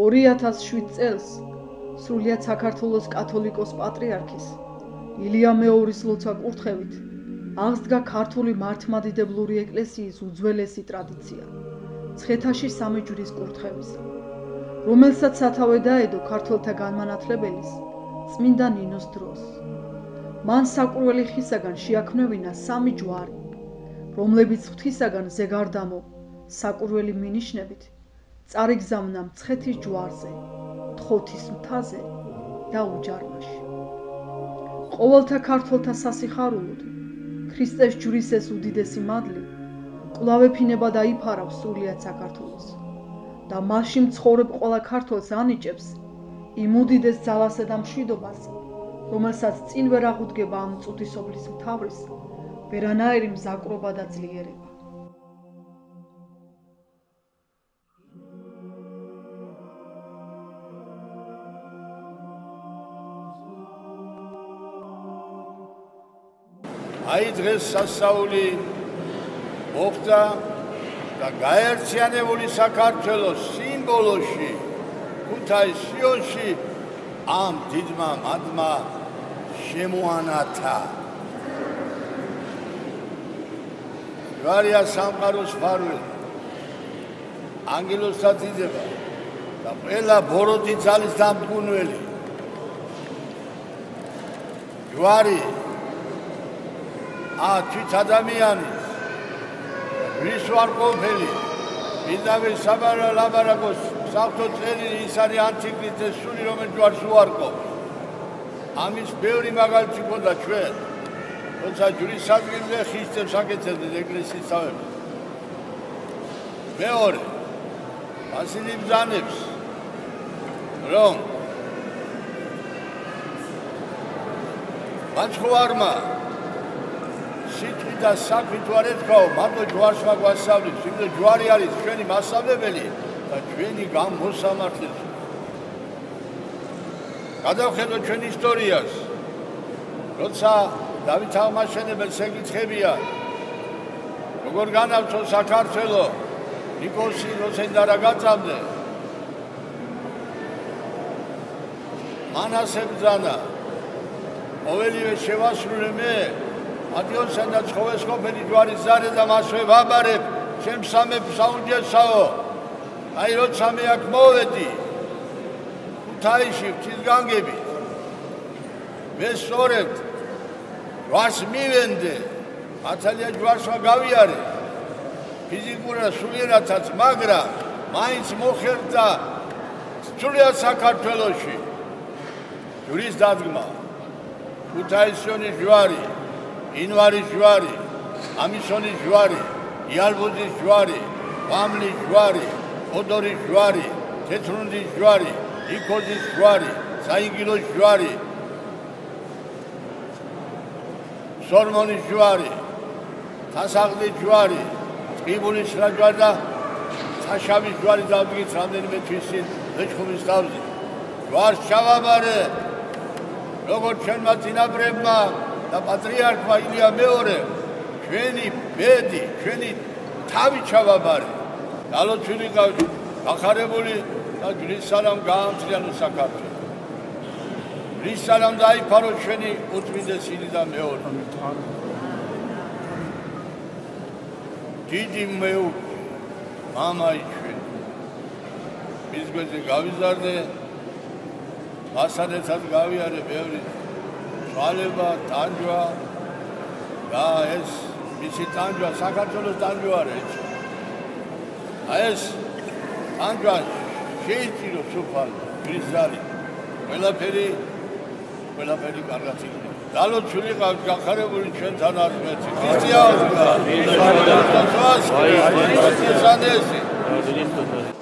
2007 წელს სრულიად საქართველოს კათოლიკოს პატრიარქის ილია მეორის ლოცვა კურთხევით აღსდგა ქართული მართლმადიდებლური ეკლესიის უძველესი ტრადიცია ცხეთაში სამი ჯვრის კურთხევის. რომელსაც სათავე დაედო ქართველთა განმანათლებელის წმინდა ნინოს დროს. მან საკურველი ხისაგან შეაქმნევინა სამი ჯვარი რომლებიც ღვთისაგან ზეგარდამო საკურველი მინიშნებით წარიგზავნა მცხეთის ჯვარზე, თხოთის მთაზე და უჯარმაში. ყოველთა ქართველთა სასიხარულოდ ქრისტეს ჯვრის ეს უდიდესი მადლი კლავეფინება დაიფარავს სრულიად საქართველოს და მასში მცხოვრებ ყველა ქართველს ანიჭებს იმ უდიდეს ძალასა და მშვიდობას, რომელსაც წინ ვერ აღუდგება ამ წუთისობლის მთავრის ვერანაირი მზაკრობა და ძლიერება. აი დღეს სასაული მოხდა და გაერთიანებული საქართველოს სიმბოლოში ქუთაისში ამ დიდმა მადმა შემოანათა. ვარია სამყაროს ფარველი. ანგელოსთა ძიდება და ყველა ბოროტი ძალის დამდგუნველი ვარი აა თვით ადამიანი. ვის ვარ ყოფილი იდავე საბარა ლაბარაკოს საფთო წერი ის არის ანტიკრის ეს სული რომელიც ვარ შუარკო ამის ბევრი მაგალითი გქონდა ჩვენ. თუმცა ჯვრის ადგილზე ხისტებს აკეთებდნენ ეკლესიის სავებს მეორე. ვასილი ბზანებს. რომ? მაცხოვარმა. და საქმე თუ არ ეთქაო, მარტო ჯვარს მაგვასწავლებს, იმიტომ ჯვარი არის ჩვენი მასწავლებელი და ჩვენი გამოსამართლებელი. გადავხედოთ ჩვენ ისტორიას. როცა დავით აღმაშენებელს ეკითხებია, როგორ განავწო საქართველო ნიკოლსი როცენდარა გაწამდე. მანასე ბძანა ყოველივე შევასრულე მე ადიოსან და ცხოვეს ყოფილი ჯვარის ზარე და მასვე ვაბარებ ჩემ სამებ საუნჯესაო აი როცა მე აქ მოვედი ქუთაისში ღვთის განგები მე სწორედ ვას მივენდე მართალია ჯვარსვა გავიარე. ფიზიკურად სულიერადაც მაგრამ მაინც მოხერდა სულიერ საქართველოში. ჯვრის დადგმა ქუთაისში ჯვარი ინვარის ჯვარი, ამისონის ჯვარი, იალბუძის ჯვარი, ვამლის ჯვარი, ოდორის ჯვარი, თეთრუნდის ჯვარი, იკოძის ჯვარი, საინგილოს ჯვარი, სორმონის ჯვარი, თასაღლის ჯვარი, ტყიბულის რაჯვარი და საშავის ჯვარი დავდგით რამდენიმე თვისინ ლეჩხუმის თავზე. ჯვარს ჩავაბარე როგორც ჩვენმა წინაპრებმა და პატრიარქმა ილია მეორე ჩვენი ბედი, ჩვენი თავი ჩავაბარე. დალოცული ყავი, ახარებული და გრის სალამ გაამწრიანო საქართველოს. გრის სალამ დაიფარო ჩვენი უთმინდესი და მეორე. დიდი მეუ მამაი ჩვენ. მის გვერდზე გავიზარდე მასადეცად გავიარე ბევრი ვალება ტანჯვა. და ეს მისი ტანჯვა საქართველოს ტანჯვა არის აი ეს ტანჯვა შეიძლება სუფალ გრიზარი. ყველაფერი ყველაფერი კარგად იქნება. დალოცული გახარებული ჩვენთან არის მეცი ქრისტიანობა აი ეს სანესი უფალო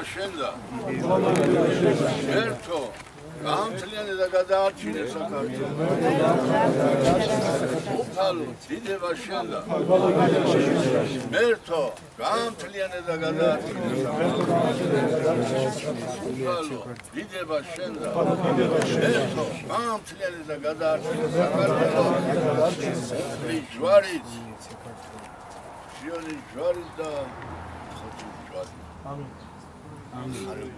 დიდება შენ და ერთო გამთლიანი და გადაარჩინე საქართველოს. უფალო დიდება შენ და ერთო გამთლიანი და გადაარჩინე საქართველოს. უფალო დიდება შენ და ერთო გამთლიანი და გადაარჩინე საქართველოს. ჯვარიც ჟიონი ჯვარიც და ამინ. ამინ.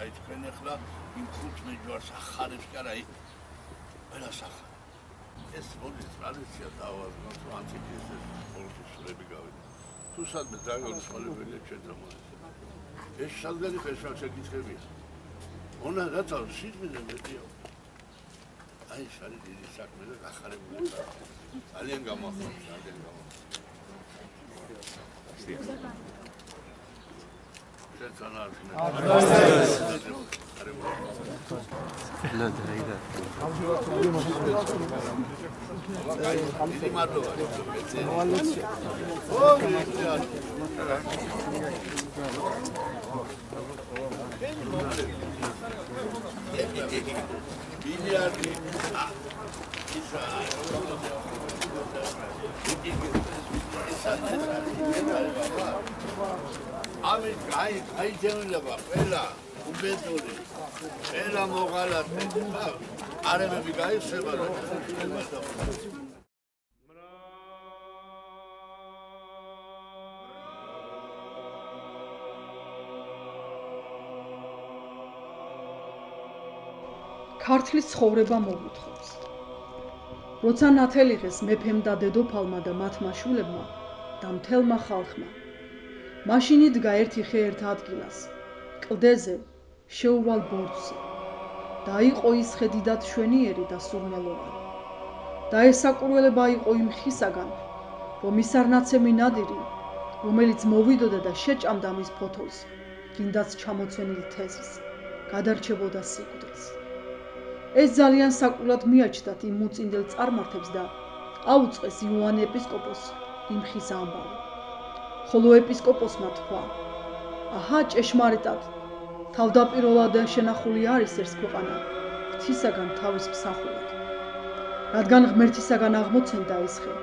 აი თქვენ ახლა იმ ხუთ მეჯვარს ახარებს კი არა აი ყველა სახა. ეს მოდი ტრადიცია დავაზნოთ ანტიკის პოლიტიკის სულები გავიდა. თუ სადმე დაგონსხოლებელია ჩვენ დამოდი. ეს შალგარი ხეშა შეკითხებია. ონა რაცა სიტყვიზე მეტია. აი შარი დიდი საქმე და ახარებული. ძალიან გამოხმობს, ძალიან დიდი მადლობა. მილიარდი ისა იგი ეს არის ამით აი აი ძევლება ყველა უბედური ყველა მოღალატე არემები გაიხსება და ქართლის ცხოვრება მოგვითხრობს. როცა ნათელიღეს მეფემ და დედოფალმა და მათმა შულებმა და მთელმა ხალხმა მაშინ იდგა ერთი ხე ერთ ადგილას. კლდეზე შეუვალ ბორცვზე. და იყო ის ხე დიდად შვენიერი და სურნელოვანი და ეს საკურველება იყო იმ ხისაგან რომ ის არნაცემი ნადირი რომელიც მოვიდოდა და შეჭამდა მის ფოთოლს გინდაც ჩამოცენილ თესს გადარჩებოდა სიკვდილს. ეს ძალიან საკულად მიაჩნდათ იმ მუწინდელ წარმართებს და აუწყეს იოანე ეპისკოპოსი იმ ხის ამბავი ხოლო ეპისკოპოსმა თქვა: აჰა, ჭეშმარიტად. თავდაპირველად შენახული არის ეს ქვეყანა, ღვთისაგან თავის მსახურად. რადგან ღმერთისაგან აღმოცენდა ეს ხე,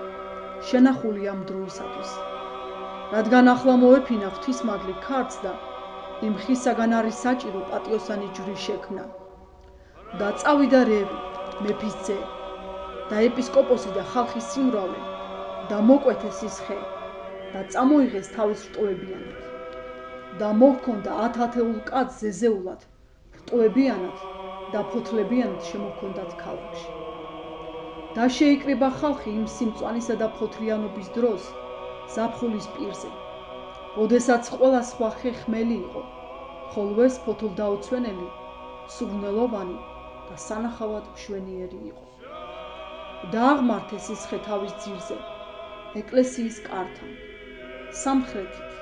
შენახული ამ დროისათვის. რადგან ახლა მოეფინა ღვთისმადლი ქარც და იმ ხისაგან არის საჭირო პატიოსანი ჯვრის შექმნა. და წავიდა რევი, მეფის ძე და ეპისკოპოსი და ხალხის სიმრავლე და მოკვეთეს ის ხე. და წამოიღეს თავის რტოებიანად. და მოჰქონდა ათათეულ კაც ზეზეულად რტოებიანად და ფოთლებიანად შემოჰქონდათ ქალაქში. და შეიკრიბა ხალხი იმ სიმწვანისა და ფოთლიანობის დროს ზაფხულის პირზე. ოდესაც ყველა სხვა ხე ხმელი იყო ხოლო ეს ფოთლ დაუცვენელი სუღნელოვანი და სანახავად მშვენიერი იყო. და აღმართეს ის ხე თავის ძირზე ეკლესიის კართან სამხრეთით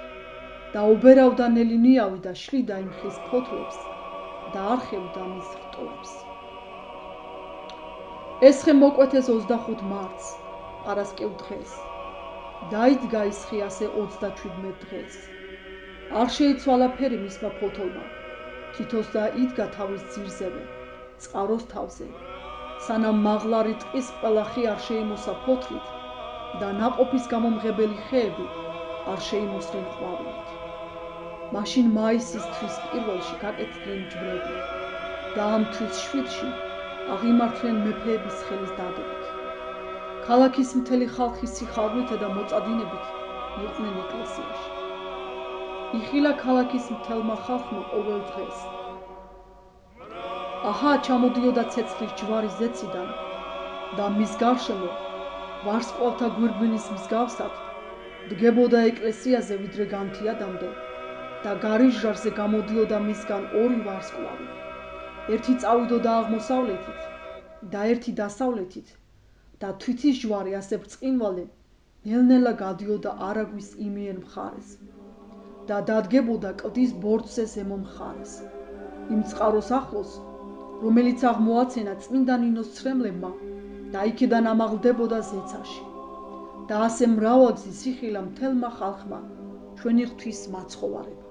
და უბერავდა ნელინიავი და შლიდა იმ ხის ფოთლებს და არხევდა მის რტოებს. ეს ხე მოკვეთეს 25 მარტს, პარასკევ დღეს. დაიდგა ის ხე ასე 37 დღეს. არ შეიცვალა ფერი მისმა ფოთოლმა. თითოს და იდგა თავის ძირზევე, წყაროს თავზე. სანამ მაღლარი ტყის ყველა ხე არ შეიმოსა ფოთლით და ناყოფის გამომღებელი ხეები არ შეიმოსდნენ ყვავილით. მაშინ მაისის თვის პირველში გაკეთდნენ ჯვრები და ამ თვის შვიდში აღიმართნენ მეფეების ხელის დადებით. ქალაქის მთელი ხალხი სიხარულითა და მოწადინებით იყვნენ ეკლესიაში. იხილა ქალაქის მთელმა ხალხმა ყოველ დღეს. აჰა, ჩამოდიოდა ცეცხლის ჯვარი ზეციდან და მის გარშემო ვარსკვლავთა გვირგვინის მსგავსად დგებოდა ეკლესიაზე ვიდრე განთიადამდე და გარიჟრარზე გამოდიოდა მისგან ორი ვარსკვლავი. ერთი წავიდოდა აღმოსავლეთით და ერთი დასავლეთით და თვითის ჯვარი ასე ბრწყინვალე ნელ-ნელა გადიოდა არაგვის იმიერ მხარეს და დადგებოდა კლდის ბორცზე ზემო მხარეს. იმ წყაროს ახლოს, რომელიც აღმოაცენა წმინდა ნინოს ცრემლებმა და იქიდან ამაღლდებოდა ზეცაში. და ასე მრავალგზის იხილა მთელმა ხალხმა ჩვენი ღვთის მაცხოვარება.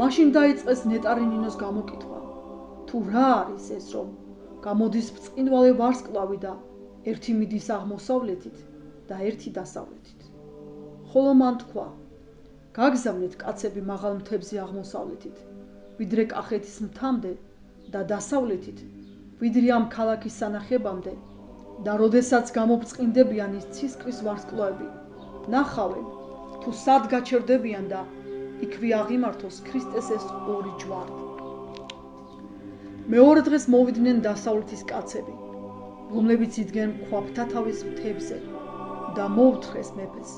მაშინ დაიწყეს ნეტარინინოს გამოკითხვა. თუ რა არის ეს რომ გამოდის ბრწყინვალე ვარსკვლავი და ერთი მიდის აღმოსავლეთით და ერთი დასავლეთით. ხოლო მან თქვა: გაგზავნეთ კაცები მაღალ მთებზე აღმოსავლეთით, ვიდრე კახეთის მთამდე და დასავლეთით, ვიდრე ამ ქალაქის სანახებამდე და როდესაც გამოფწყინდებიან ის ცისკრის ვარსკვლავები, ნახავენ თუ სად გაჩერდებიან და იქვე აღიმართოს ქრისტეს ეს ორი ჯვარი. მეორე დღეს მოვიდნენ დასავლეთის კაცები, რომლებიც იდგნენ ქვაფთა თავის მთებზე და მოუთხრეს მეფეს.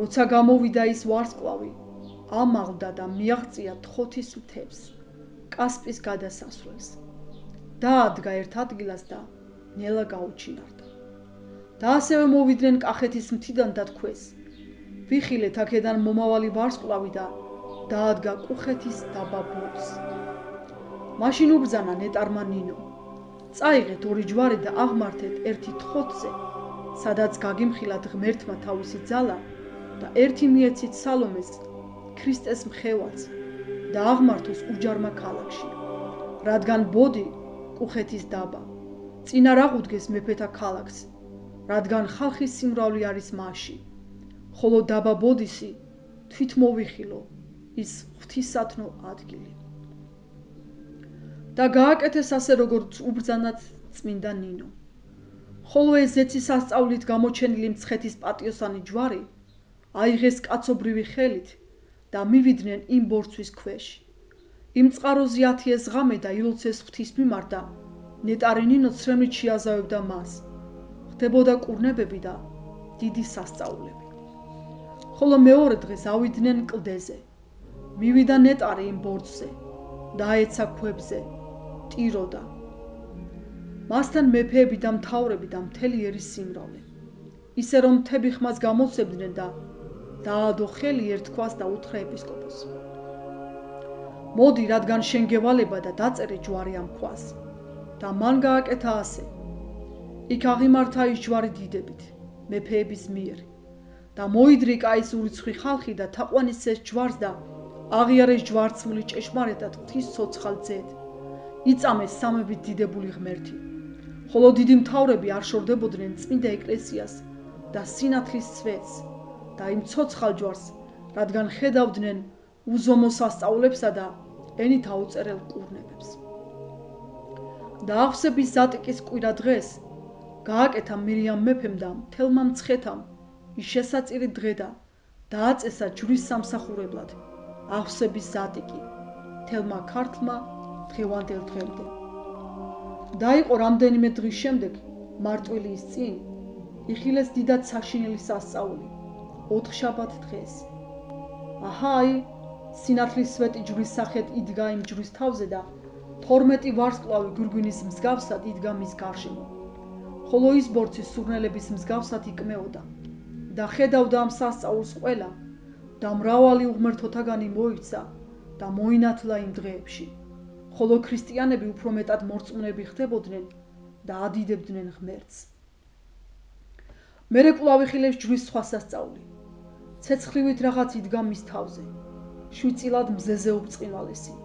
როცა გამოვიდა ის ვარსკვლავი, ამაღლდა და მიაღწია თხოთის მთებს, კასპის გადასასვლელს. დაადგა ერთ ადგილას და ნელა გაუჩინარდა. და ასევე მოვიდნენ კახეთის მთიდან და თქვეს: ვიხილეთ აქედან მომავალი ვარსკვლავი და დაადგა კუხეთის დაბა ბოც. მაშინ უბძანა ნეტარმა ნინო. წაიღეთ ორი ჯვარი და აღმართეთ ერთი თხოთზე, სადაც გაგიმხილათ ღმერთმა თავისი ძალა და ერთი მიეცით სალომეს ქრისტეს მხევაც და აღმართოს უჯარმა ქალაქში. რადგან ბოდი კუხეთის დაბა წინა რაღუდგეს მეფეთა ქალაქს, რადგან ხალხის სიმრავლე არის მასში. ხოლო დაბა ბოდისი თვით მოვიხილო ის ღვთისათნო ადგილი. და გააკეთეს ასე როგორც უბრძანათ წმინდა ნინო. ხოლო ეს ზეცის სასწაულით გამოჩენილი მცხეთის პატიოსანი ჯვარი აიღეს კაცობრივი ხელით და მივიდნენ იმ ბორცვის ქვეშ. იმ წყაროზე 10 ეს ღამე და ილოცეს ღვთის მიმართ და ნეტარინინო ცრემლით შეაზავებდა მას ხდებოდა კურნებები და დიდი სასწაულები ხოლო მეორე დღეს ავიდნენ კლდეზე. მივიდა ნეტარი იმ ბორცზე და აეცა ქვებზე, ტიროდა. მასთან მეფეები და მთავრები და მთელი ერის სიმრავლე. ისე რომ მთები ხმას გამოცებდნენ და დაადო ხელი ერთქვას და უთხრა ეპისკოპოს. მოდი, რადგან შენ გევალება და დაწერე ჯვარი ამ ქვას. და მან გააკეთა ასე. იქ აღიმართა ის ჯვარი დიდებით, მეფეების მიერ. და მოიდრიკა ის ურიცხვი ხალხი და თაყვანისეს ჯვარს და აღიარეს ჯვარცმული ჭეშმარიტად ღვთის ცოცხალ ძედ. იწამეს სამებით დიდებული ღმერთი. ხოლო დიდი მთავრები არ შორდებოდნენ წმინდა ეკლესიას და სინათლის ცვეთს და იმ ცოცხალ ჯვარს, რადგან ხედავდნენ უზომო სასწაულებსა და ენით აუწერელ კურნებებს. და აღსების ზატიკის კვირა დღეს. გააკეთა მირიამ მეფემ და მთელმა მცხეთამ. ის შესაწირი დღე და დააწესა ჯვრის სამსახურებლად. აღსების ზატიკი. თელმა ქართლმა დღევანდელ დღემდე. დაიყო რამდენიმე დღის შემდეგ მარტვილის წინ იხილეს დიდად საშინელი სასწაული. ოთხ შაბათ დღეს. აჰაი სინათლის სვეტი ჯვრის სახეთ იდგა იმ ჯვრის თავზე და 12 ვარსკვლავი გურგვინის მსგავსად იდგა მის გარშემო. ხოლო ის ბორცის სურნელების მსგავსად იკმეოდა და ხედავდა ამ სასწაულს ყველა და მრავალი უღმერთოთაგანი მოიქცა და მოინათლა იმ დღეებში. ხოლო ქრისტიანები უფრო მეტად მორწმუნეები ხდებოდნენ და ადიდებდნენ ღმერთს. მერე კვლავ იხილებს ჯვრის სხვა სასწაული. ცეცხლივით რაღაც იდგა მის თავზე. შვიცილად მზეზე უბწყინვალესი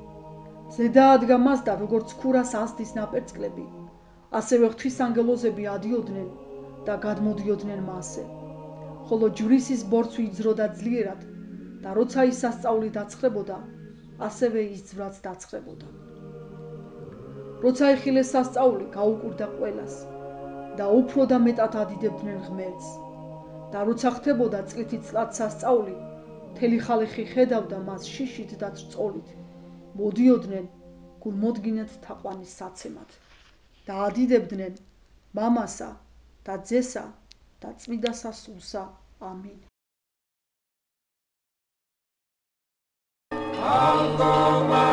ზედა ადგა მას და როგორც ქურას ასდის ნაპერწკლები ასევე ღვთისანგელოზები ადიოდნენ და გადმოდიოდნენ მასზე ხოლო ჯვრისის ბორცვი იძროდა ძლიერად და როცა ის სასწაული დაცხრებოდა, ასევე ის ძვრაც დაცხრებოდა. როცა იხილეს სასწაული, გაუკურდა ყველას და უფრო და მეტად ადიდებდნენ ღმერთს. და როცა ხდებოდა წლითი წლად სასწაული, მთელი ხალხი ხედავდა მას შიშით და წოლით. მოდიოდნენ გულმოდგინეთ თაყვანის საცემად და ადიდებდნენ მამასა და ძესა და წმინდა სასულსა. ამინ. ალდომა საუკუნე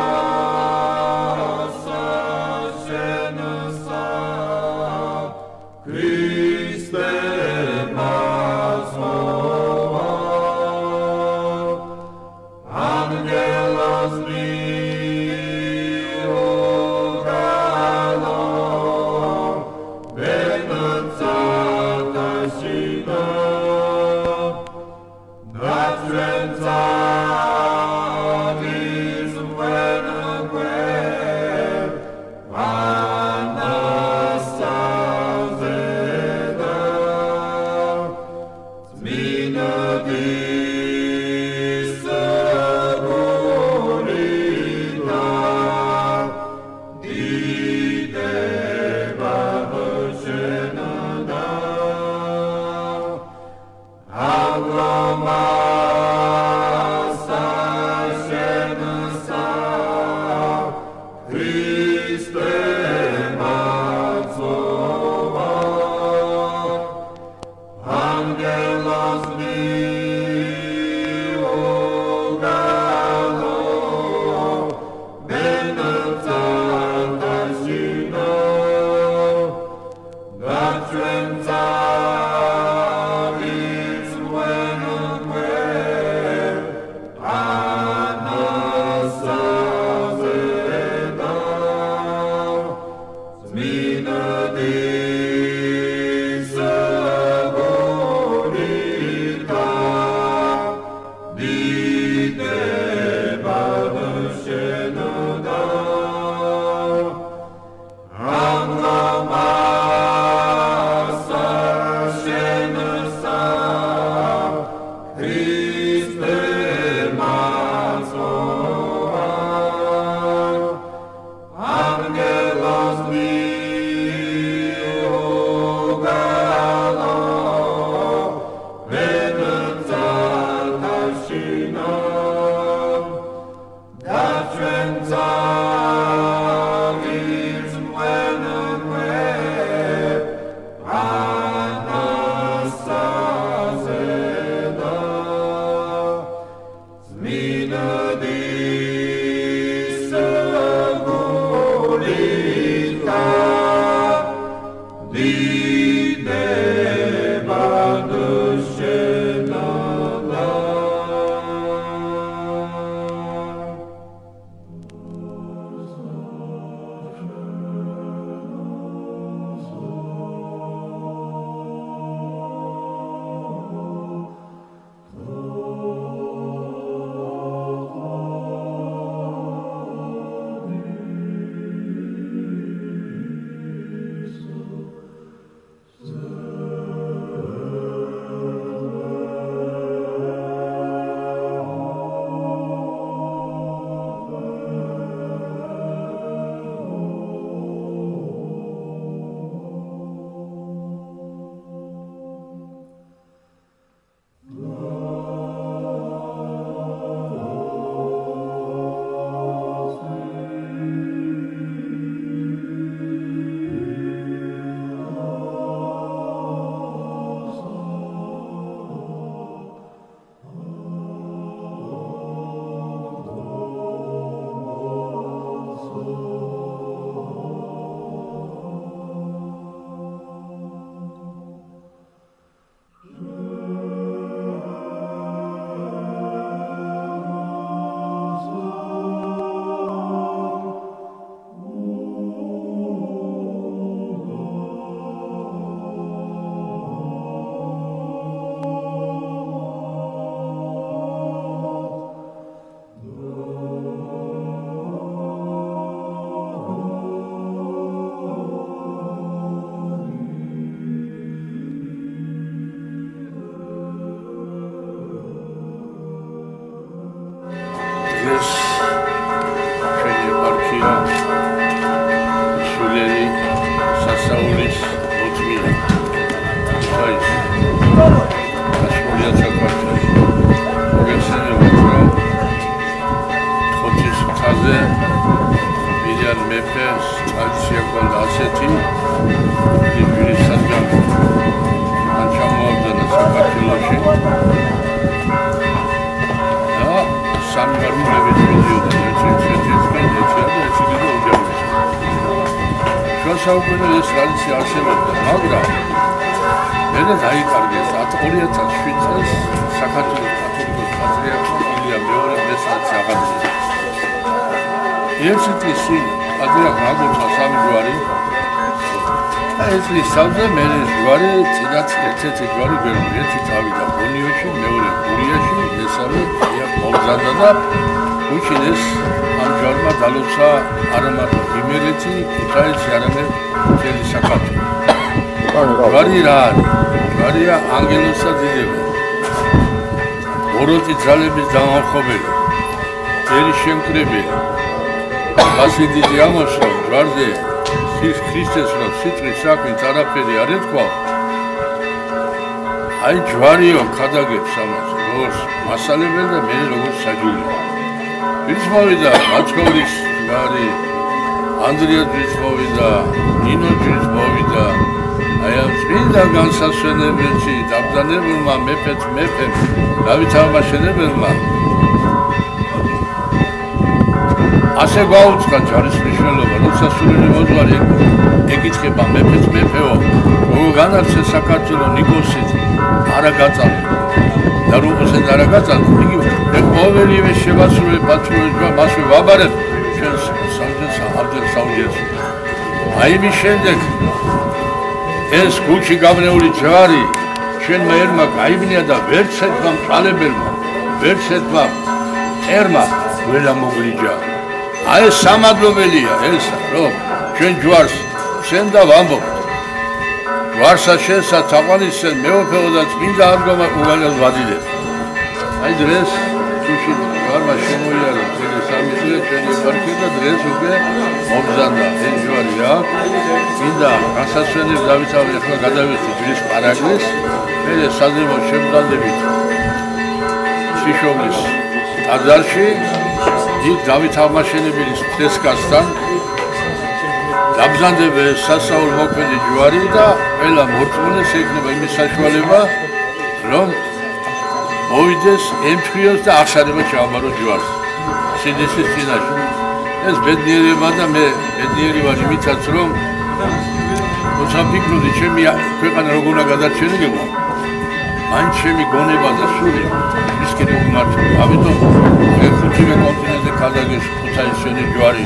ეს ის სამზე მე ჯვარი წინაც ერთ-ერთი ჯვარი გვერდი ერთი წავიდა ბონიოში მეორე გურიაში მესამე ია მოლზანდა და უჩინეს ამ ჯვარმა დალოცა არამარტო იმერეთი ქუთაისი არამედ მთელი საქართველო. ჯვარი რა ჯვარია ანგელოსა დიდება ოროთი ძალების დამახობელი ერი შემკრებელი. ასე დიდი ამოსო ჯვარზე ის ქრისტეს რო სიტყვის საქმით არაფერი არ ეთქვა? აი ჯვარიო ხადაგებს ამას როგორც მასალებელ და მე როგორც საჯული ის მოვიდა მაცხოვრის ჯვარი ანდრია ჯვრის მოვიდა ნინო ჯვრის მოვიდა აი ამ წმინდა განსასვენებელში დაბდანებულმა მეფეთ მეფემ დავით აღმაშენებელმა ასე გაუცხა ჯარის მნიშვნელობა, როცა სულელი მოძღვარი ეკითხება მეფეს მეფეო, როგორ განარჩე საქართველო ნიკოსის არა გაწალო. და როგორ არა გაწალო, იგი ყოველივე შევასრულე პატრონებმა მასვე ვაბარებ ჩვენს საუჯეს აბდელ საუჯეს. აი მის შემდეგ ეს გუჩი გავნეული ჯარი ჩვენ მეერმა გაიბნია და ვერც ერთმა მწალებელმა ვერც ერთმა ერმა ველა მოგლიჯა. აი სამადლობელია ეს რომ ჩვენ ჯვარს შენ და ვამბობ ჯვარსა შენსა თაყვანისენ მეოფეო და წმინდა აღგომა უგანელ ვადილებ აი დღეს თუში ჯვარმა შემოიარა ძილი სამი წელი ჩვენი პარკი და დღეს უკვე მოგზანდა ეს ჯვარი რა. წმინდა გასასვენებს დავითავი ახლა გადავეცი ძილის პარაგლის მე საზემო შემდგანდებით შიშობლის ტაძარში იქ დავით აღმაშენებელის ფრესკასთან დაბზანდება სასაულ მოქმედი ჯვარი და ყველა მორწმუნეს ექნება იმის საშუალება რომ მოვიდეს ემთხვიოს და აღსარება ჩააბარო ჯვარს. სინდისის წინაშე. ეს ბედნიერება და მე ბედნიერი ვარ იმითაც რომ თორსა ფიქრობდი ჩემი ქვეყანა როგორ უნდა გადარჩენილიყო მან ჩემი გონება და სული. ის კიდე უმართო. ამიტომ ეხუთივე კონტინენტზე ქადაგეს ქუთაისშენი ჯვარი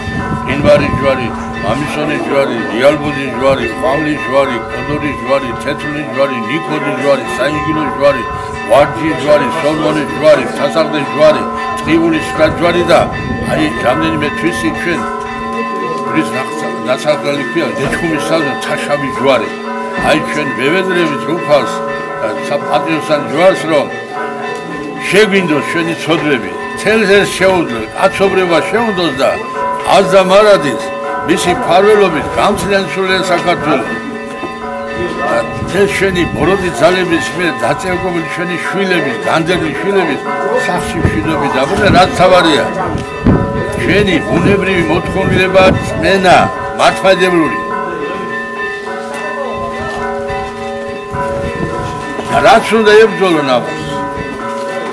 ინვარი ჯვარი ამისონი ჯვარი იალბუძის ჯვარი ხავლის ჯვარი კოდორის ჯვარი თეთრული ჯვარი ნიკოდის ჯვარი საინგილოს ჯვარი ვარჯის ჯვარი სოლმონის ჯვარი სასახლის ჯვარი ტყიბულის ჯვარი და აი რამდენიმე თვისი ჩვენ ის ნაცარგალი ქვია დეჩხუმის საზო თაშავი ჯვარი. აი ჩვენ ვევედრებით უფალს საპატრიოტსან ჯვარს რომ შეგვინდოს ჩვენი ცოდვები. თელზე შეუძლო კაცობრიობა შეუნდოს და აზა მარადის მისი ფარველობის გამცნენსული საქართველოს. ეს შენი ბოროტი ძალების მე დაწევკობილი შენი შვილების განდელი შვილების სახში მშვიდობი დაბრუნე რაც თავარია? შენი ბუნებრივი მოთხოვნილება მენა მართლმადებლური რაც უნდა ებრძოლონ ამას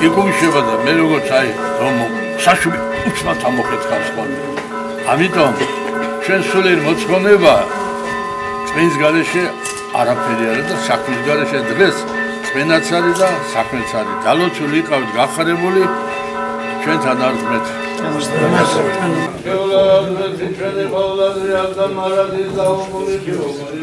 იგუშება და მე როგორც აი რომ საშვი უცბად ამოხეთხავს ხოლმე ამიტომ ჩვენ სულიერ მოცხონება წმინს გარეშე არაფერი არა და საქმის გარეშე დღეს წმინაც არის და საქმეც არის დალოცული იყავით გახარებული ჩვენთან ერთმეთ ჩვენი ყოვლადრი აღდა მარადის და უმური ჩვენი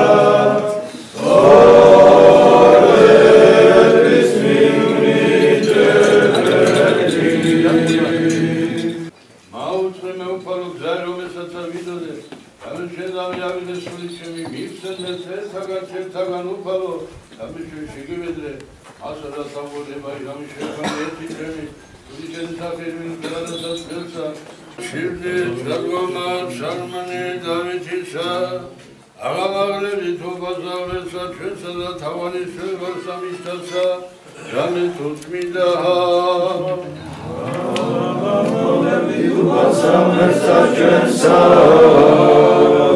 და სამბოდება ამის შეგან ერთი ჩემი სული ჩემი საფერმინ გადასაც ხელსა შირდე ძაგომა შარმანი დავითისა აღამაღლები თუ ბაზავესა ჩვენსა და თავანის შევარ სამისთასა რამე თუ წმინდა ამამა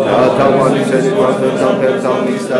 გათავალი შეგვაძლო სამფერცამის და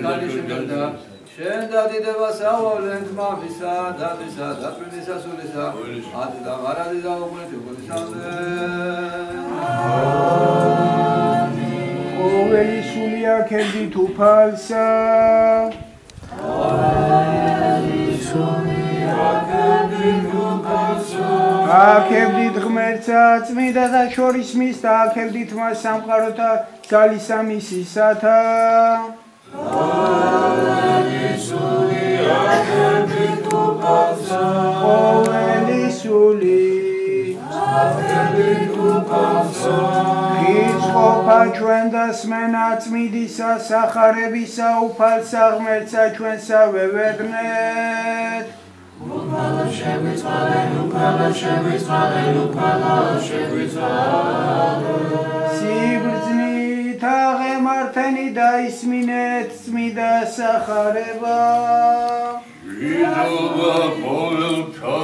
სავალენ მამისა დადისა და პრინცესა სულისა ად და მარადი და უყურეთ უყურისამდე. ყოველი სული აქებდით უფალსა აქებდით ღმერთსა წმინდა და შორის მის და აქებდით მას სამყაროთა ძალისა მისისათა ყოველი სული იწყობა ჩვენ და სმენა წმიდისა სახარებისა უფალსა ღმერთსა ჩვენსა ვევერნეთ უფალა შეგვიწყალენ უფალა შეგვიწყალენ უფალა შეგვიწყალენ სიბრძნით აღემართენი და ისმინეთ წმიდა სახარება იდობა ყოველთა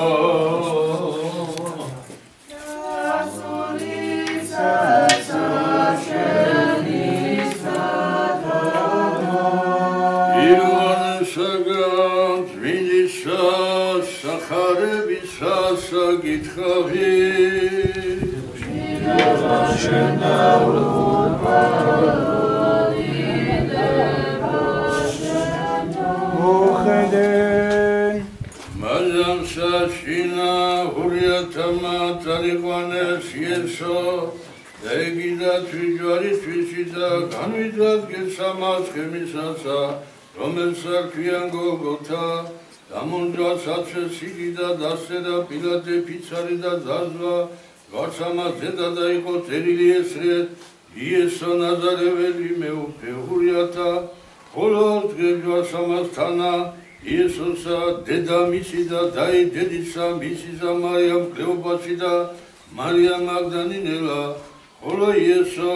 ირონსაგან წმინდისა სახარებისა საკითხავი მოხედენ მალამ საშინა ჰურიათამა წარიყვანეს იესო და ეგიდა თვიჯვარი თვისი და განვიძვად გესამას ხემისასა რომელსა ქვიან გოგოთა დამონჯვა საცვე სიგი და დასერა პილატე ფიცარი და დაზვა გარსამას ზედა და იყო წერილი ესრეთ იესო ნაზარეველი მეუფე ჰურიათა ხოლო დღეჯვა სამასთანა იესოსა დედა მისი და დაი დედისა მისისა მარიამ კლეოპასი და მარიამ მაგდანინელა ხოლო იესო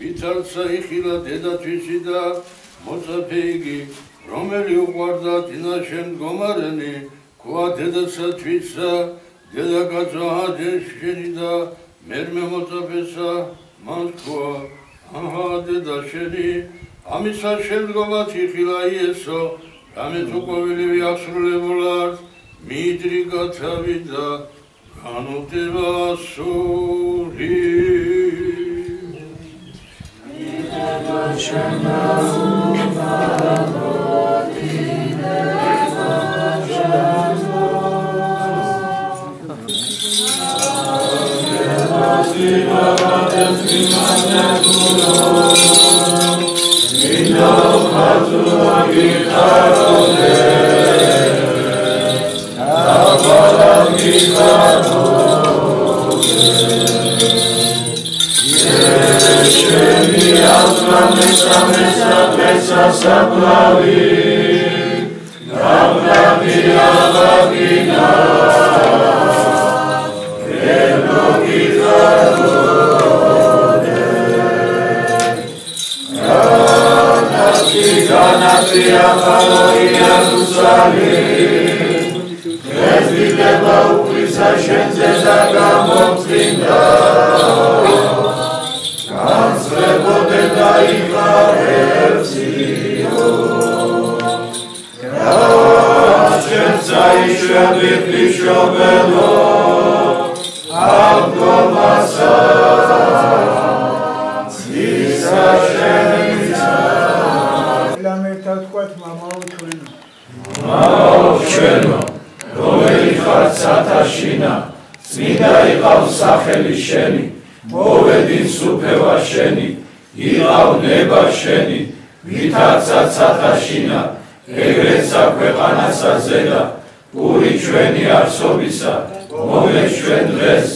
ვიცალცა იხილა დედათვისი და მოწაფე იგი რომელი უყვარდა დინა შემდგომარენი ქვა დედასა თვისა დედა კაცო აჯენ შენი და მერმე მოწაფესა მას ქვა აჰა დედა შენი ამისა შემდგომად იხილა იესო რამეთ უყვავილი ასრულებულად მიდრი გათავიდა განუტება სული Saplavī, Navravī, Navravī, Navravī, ლამერთა თქვათ მამაო ჩვენო ჩვენო რომელი ხარ სათაშინა წმინდა იყავს სახელი შენი მოვედი სუფევა შენი იყავნება შენი ვითაცაც სათაშინა ეგრეცა ქვეყანასა ზედა პური ჩვენი არსობისა მომეც ჩვენ დღეს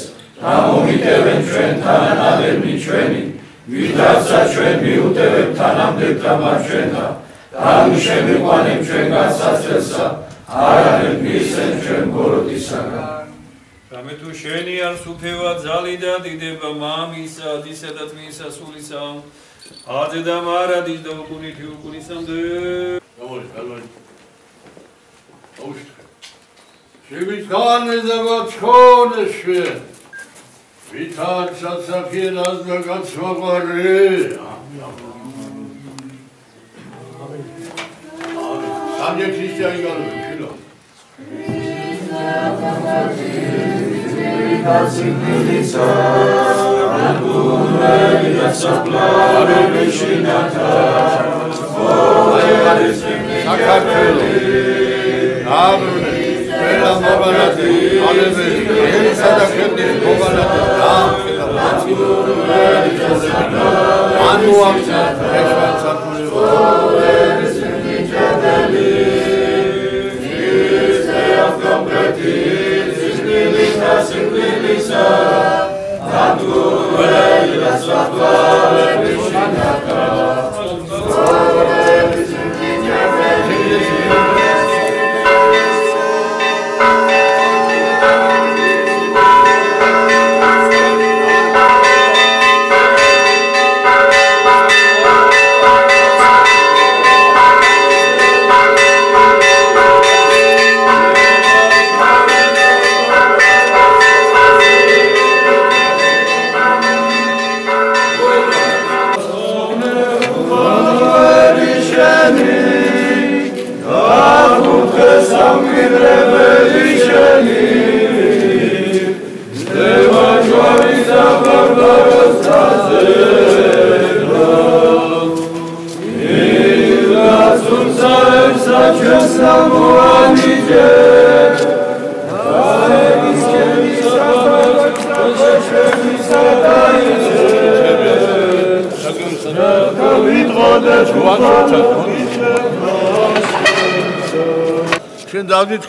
და მომიტევენ ჩვენ თანადერნი ჩვენი ვითარცა ჩვენ მიუტევებ მარჩენდა და ნუ შემიყვანებ ჩვენ გასაცელსა არანერ მისენ ჩვენ გოროდისაგან. რამე თუ შენი არ სუფევა ძალი და დიდება მამისა დისა და თმისა სულისა აძე და მარადის და უკუნითი უკუნისამდე შემიცხანეზება ჩქონეშვე ვითარ საცახიერას და გაცვაყარე სამჯერ ქრისტიანი გალობი ფილო გაცინიცა ანგუნელი და საფლარე მეშინათა საქართველო Bhavanati. Hare Sadakritti Bhavanati. Ram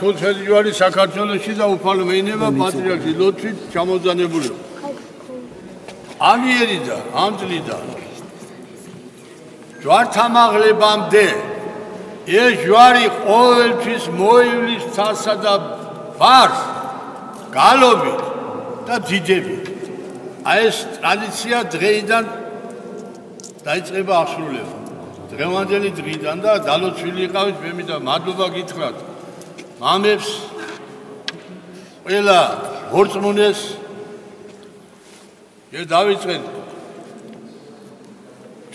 ხუთელი ჯვარი საქართველოსში და უფალო მეინება პატრიარქი ლოცვით ჩამოძანებული. ამიერიდა, ამძლიდა. ჯვართამაღლებამდე ეს ჯვარი ყოველთვის მოივლის ცალსა და ბარს გალობით და დიდებით. აი ეს ტრადიცია დღეიდან დაიწყება აღსრულება. დღევანდელი დღიდან და დალოცვილი იყავით მე მინდა მადლობა გითხრათ მამებს ყველა ორწმუნეს ეს დავიწყეთ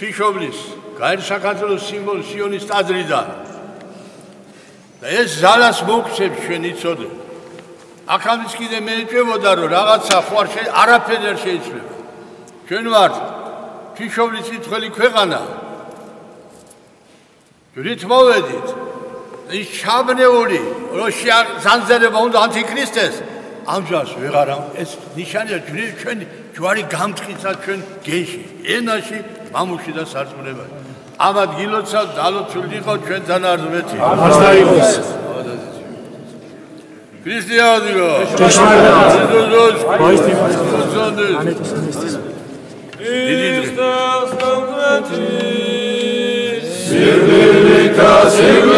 ფიშობლის გაერ საქართველოს სიმბოლ სიონის ტაძრიდან. და ეს ზალას მოგცემ ჩვენ იცოდე. ახალიც კიდე მე ეჭვებოდა რომ რაღაცა ხო არ შეიძლება არაფერი არ შეიძლება ჩვენ ვართ ფიშობლის სიტყველი ქვეყანა. რით მოვედით ის ჩაბნეული როში ზანზერება უნდა ანტიქრისტეს ამჟამად ვეღარ ეს ნიშანია ჩვენ ჯვარი გამწყიცა ჩვენ გენში ენაში მამუში და სარწმუნოებაში ამ ადგილოცა დალოცული იყო ჩვენთან არზმეთი აღსდა იყოს ქრისტიანო ჭეშმარიტად ის და სტამბეთი kasih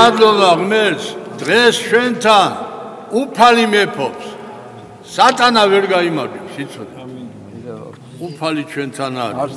მადლობა ღმერთს დღეს ჩვენთან უფალი მეფობს სატანა ვერ გაიმარჯვებს იცოდე უფალი ჩვენთან არის